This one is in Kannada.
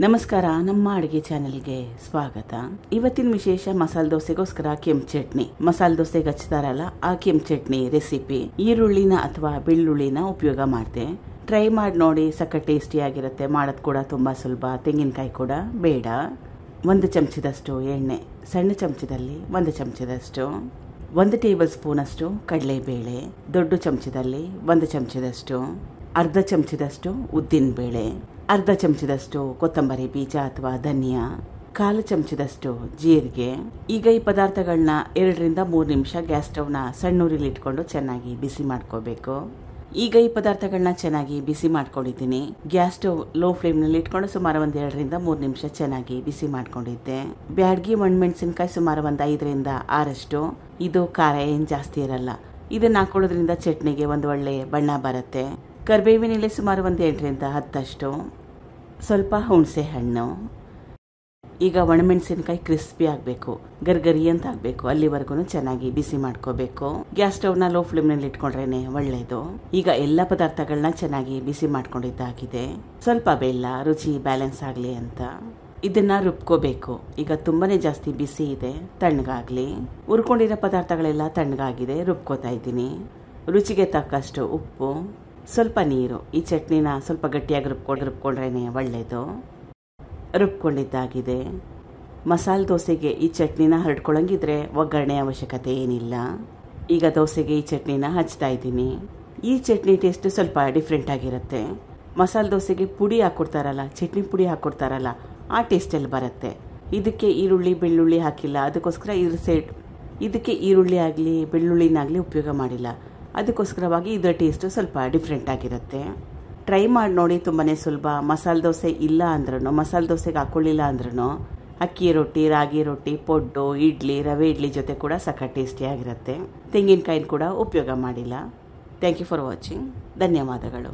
ನಮಸ್ಕಾರ, ನಮ್ಮ ಅಡುಗೆ ಚಾನೆಲ್ಗೆ ಸ್ವಾಗತ. ಇವತ್ತಿನ ವಿಶೇಷ ಮಸಾಲೆ ದೋಸೆಗೋಸ್ಕರ ಕೆಂಪು ಚಟ್ನಿ. ಮಸಾಲೆ ದೋಸೆಗೆ ಹಚ್ತಾರಲ್ಲ ಆ ಕೆಂಪು ಚಟ್ನಿ ರೆಸಿಪಿ. ಈರುಳ್ಳಿನ ಅಥವಾ ಬೆಳ್ಳುಳ್ಳಿನ ಉಪಯೋಗ ಮಾಡ್ತೆ. ಟ್ರೈ ಮಾಡಿ ನೋಡಿ ಸಕ್ಕ ಟೇಸ್ಟಿ ಆಗಿರುತ್ತೆ. ಮಾಡೋದು ಕೂಡ ತುಂಬ ಸುಲಭ. ತೆಂಗಿನಕಾಯಿ ಕೂಡ ಬೇಡ. ಒಂದು ಚಮಚದಷ್ಟು ಎಣ್ಣೆ. ಸಣ್ಣ ಚಮಚದಲ್ಲಿ ಒಂದು ಚಮಚದಷ್ಟು. ಒಂದು ಟೇಬಲ್ ಸ್ಪೂನ್ ಅಷ್ಟು ಕಡಲೆಬೇಳೆ. ದೊಡ್ಡ ಚಮಚದಲ್ಲಿ ಒಂದು ಚಮಚದಷ್ಟು. ಅರ್ಧ ಚಮಚದಷ್ಟು ಉದ್ದಿನ ಬೇಳೆ ಅರ್ಧ ಚಮಚದಷ್ಟು ಕೊತ್ತಂಬರಿ ಬೀಜ ಅಥವಾ ಧನಿಯಾ, ಕಾಲು ಚಮಚದಷ್ಟು ಜೀರಿಗೆ. ಈಗ ಈ ಪದಾರ್ಥಗಳನ್ನ ಎರಡರಿಂದ ಮೂರು ನಿಮಿಷ ಗ್ಯಾಸ್ ಸ್ಟವ್ನ ಸಣ್ಣೂರಿಲಿ ಇಟ್ಕೊಂಡು ಚೆನ್ನಾಗಿ ಬಿಸಿ ಮಾಡ್ಕೋಬೇಕು. ಈಗ ಈ ಪದಾರ್ಥಗಳನ್ನ ಚೆನ್ನಾಗಿ ಬಿಸಿ ಮಾಡ್ಕೊಂಡಿದ್ದೀನಿ. ಗ್ಯಾಸ್ ಸ್ಟವ್ ಲೋ ಫ್ಲೇಮ್ನಲ್ಲಿ ಇಟ್ಕೊಂಡು ಸುಮಾರು ಒಂದು ಎರಡರಿಂದ ಮೂರು ನಿಮಿಷ ಚೆನ್ನಾಗಿ ಬಿಸಿ ಮಾಡ್ಕೊಂಡಿದ್ದೆ. ಬ್ಯಾಡ್ಗಿ ಒಣಮೆಣಸಿನ್ಕಾಯಿ ಸುಮಾರು ಒಂದು ಐದರಿಂದ ಆರಷ್ಟು. ಇದು ಖಾರ ಏನು ಜಾಸ್ತಿ ಇರಲ್ಲ. ಇದನ್ನ ಹಾಕೊಳ್ಳೋದ್ರಿಂದ ಚಟ್ನಿಗೆ ಒಂದು ಒಳ್ಳೆ ಬಣ್ಣ ಬರುತ್ತೆ. ಕರ್ಬೇವಿನಲ್ಲಿ ಸುಮಾರು ಒಂದು ಎಂಟರಿಂದ ಹತ್ತಷ್ಟು. ಸ್ವಲ್ಪ ಹುಣಸೆ ಹಣ್ಣು. ಈಗ ಒಣಮೆಣಸಿನಕಾಯಿ ಕ್ರಿಸ್ಪಿ ಆಗಬೇಕು. ಗರ್ಗರಿ ಅಂತ ಆಗಬೇಕು. ಅಲ್ಲಿವರೆಗೂ ಚೆನ್ನಾಗಿ ಬಿಸಿ ಮಾಡ್ಕೋಬೇಕು. ಗ್ಯಾಸ್ ಸ್ಟವ್ನ ಲೋ ಫ್ಲೇಮ್ನಲ್ಲಿ ಇಟ್ಕೊಂಡ್ರೇನೆ ಒಳ್ಳೆಯದು ಈಗ ಎಲ್ಲ ಪದಾರ್ಥಗಳನ್ನ ಚೆನ್ನಾಗಿ ಬಿಸಿ ಮಾಡ್ಕೊಂಡಿದ್ದಾಗಿದೆ. ಸ್ವಲ್ಪ ಬೆಲ್ಲ, ರುಚಿ ಬ್ಯಾಲೆನ್ಸ್ ಆಗಲಿ ಅಂತ. ಇದನ್ನ ರುಬ್ಕೋಬೇಕು. ಈಗ ತುಂಬಾನೇ ಜಾಸ್ತಿ ಬಿಸಿ ಇದೆ. ತಣ್ಣಗಾಗ್ಲಿ. ಉರ್ಕೊಂಡಿರೋ ಪದಾರ್ಥಗಳೆಲ್ಲ ತಣ್ಣಗಾಗಿದೆ. ರುಬ್ಕೋತಾ ಇದ್ದೀನಿ. ರುಚಿಗೆ ತಕ್ಕಷ್ಟು ಉಪ್ಪು. ಸ್ವಲ್ಪ ನೀರು, ಈ ಚಟ್ನಿನ ಸ್ವಲ್ಪ ಗಟ್ಟಿಯಾಗಿ ರುಬ್ಕೊಂಡು ರುಬ್ಕೊಂಡ್ರೇ ಒಳ್ಳೆಯದು ರುಬ್ಕೊಂಡಿದ್ದಾಗಿದೆ. ಮಸಾಲೆ ದೋಸೆಗೆ ಈ ಚಟ್ನಿನ ಹರಡ್ಕೊಳಂಗಿದ್ರೆ ಒಗ್ಗರಣೆ ಅವಶ್ಯಕತೆ ಏನಿಲ್ಲ. ಈಗ ದೋಸೆಗೆ ಈ ಚಟ್ನಿನ ಹಚ್ತಾ ಇದ್ದೀನಿ. ಈ ಚಟ್ನಿ ಟೇಸ್ಟ್ ಸ್ವಲ್ಪ ಡಿಫ್ರೆಂಟ್ ಆಗಿರುತ್ತೆ. ಮಸಾಲೆ ದೋಸೆಗೆ ಪುಡಿ ಹಾಕ್ಕೊಡ್ತಾರಲ್ಲ ಚಟ್ನಿ ಪುಡಿ ಹಾಕ್ಕೊಡ್ತಾರಲ್ಲ ಆ ಟೇಸ್ಟಲ್ಲಿ ಬರುತ್ತೆ. ಇದಕ್ಕೆ ಈರುಳ್ಳಿ, ಬೆಳ್ಳುಳ್ಳಿ ಹಾಕಿಲ್ಲ, ಅದಕ್ಕೋಸ್ಕರ ಇದ್ರ ಸೈಡ್ ಇದಕ್ಕೆ ಈರುಳ್ಳಿ ಆಗಲಿ, ಬೆಳ್ಳುಳ್ಳಿನಾಗಲಿ ಉಪಯೋಗ ಮಾಡಿಲ್ಲ. ಅದಕ್ಕೋಸ್ಕರವಾಗಿ ಇದರ ಟೇಸ್ಟು ಸ್ವಲ್ಪ ಡಿಫ್ರೆಂಟ್ ಆಗಿರುತ್ತೆ. ಟ್ರೈ ಮಾಡಿ ನೋಡಿ ತುಂಬಾ ಸುಲಭ. ಮಸಾಲೆ ದೋಸೆ ಇಲ್ಲ ಅಂದ್ರೂ ಮಸಾಲೆ ದೋಸೆಗೆ ಹಾಕ್ಕೊಳ್ಳಿಲ್ಲ ಅಂದ್ರೂ ಅಕ್ಕಿ ರೊಟ್ಟಿ, ರಾಗಿ ರೊಟ್ಟಿ, ಪೊಡ್ಡು, ಇಡ್ಲಿ, ರವೆ ಇಡ್ಲಿ ಜೊತೆ ಕೂಡ ಸಖ ಟೇಸ್ಟಿಯಾಗಿರುತ್ತೆ ತೆಂಗಿನಕಾಯಿನ ಕೂಡ ಉಪಯೋಗ ಮಾಡಿಲ್ಲ. ಥ್ಯಾಂಕ್ ಯು ಫಾರ್ ವಾಚಿಂಗ್ ಧನ್ಯವಾದಗಳು.